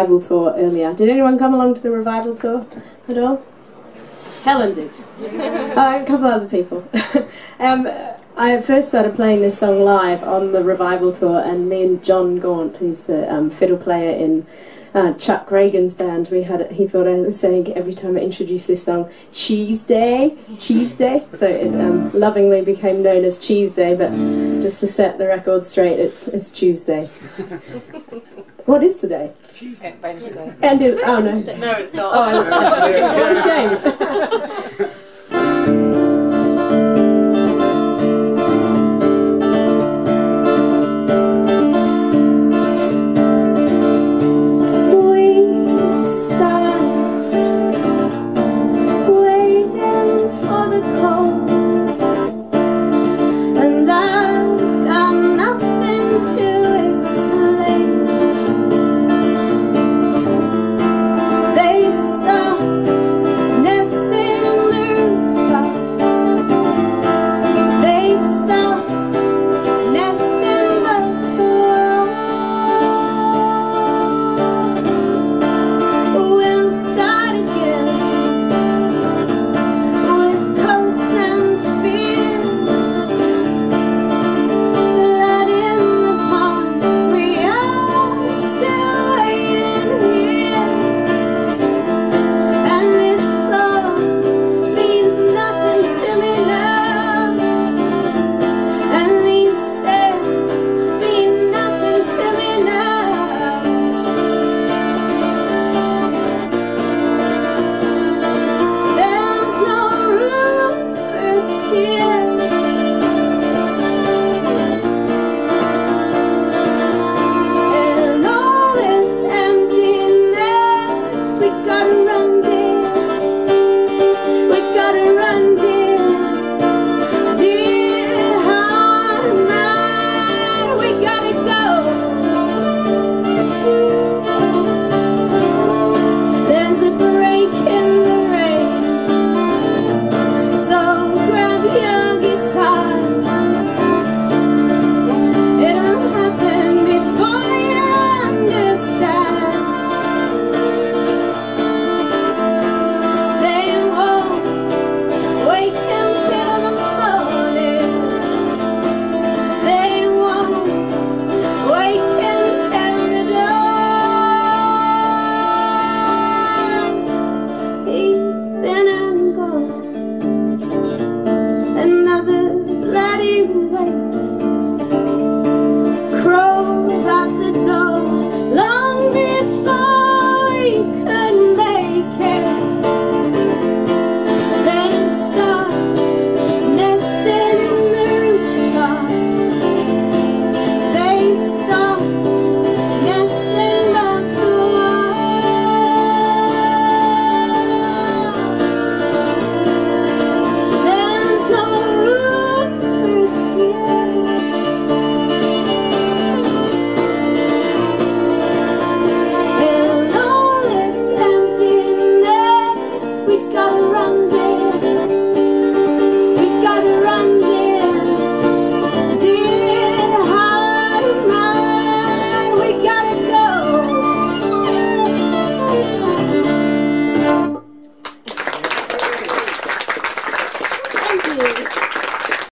revival tour earlier. Did anyone come along to the revival tour at all? Helen did. uh, a couple other people. um, I first started playing this song live on the revival tour, and me and John Gaunt, who's the um, fiddle player in uh, Chuck Ragan's band, we had he thought I was saying every time I introduced this song, Cheese Day, Cheese Day. So it um, lovingly became known as Cheese Day, but just to set the record straight, it's it's Tuesday. what is today? Tuesday. Wednesday. And is oh no. No, it's not. Oh, what a shame.